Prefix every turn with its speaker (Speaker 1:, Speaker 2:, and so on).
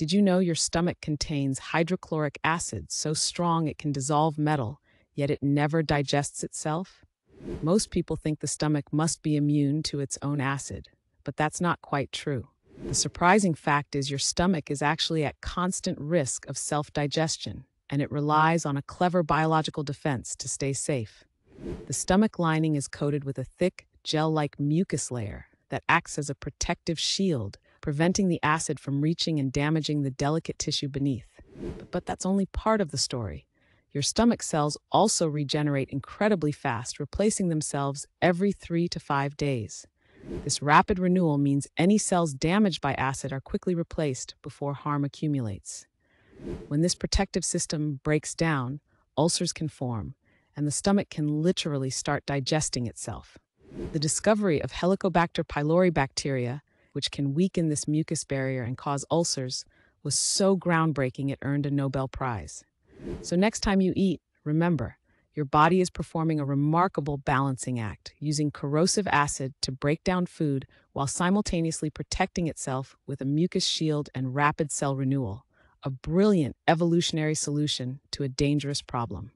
Speaker 1: Did you know your stomach contains hydrochloric acid so strong it can dissolve metal, yet it never digests itself? Most people think the stomach must be immune to its own acid, but that's not quite true. The surprising fact is your stomach is actually at constant risk of self digestion, and it relies on a clever biological defense to stay safe. The stomach lining is coated with a thick, gel like mucus layer that acts as a protective shield, preventing the acid from reaching and damaging the delicate tissue beneath. But that's only part of the story. Your stomach cells also regenerate incredibly fast, replacing themselves every three to five days. This rapid renewal means any cells damaged by acid are quickly replaced before harm accumulates. When this protective system breaks down, ulcers can form, and the stomach can literally start digesting itself. The discovery of Helicobacter pylori bacteria, which can weaken this mucus barrier and cause ulcers, was so groundbreaking it earned a Nobel Prize. So, next time you eat, remember your body is performing a remarkable balancing act, using corrosive acid to break down food while simultaneously protecting itself with a mucus shield and rapid cell renewal, a brilliant evolutionary solution to a dangerous problem.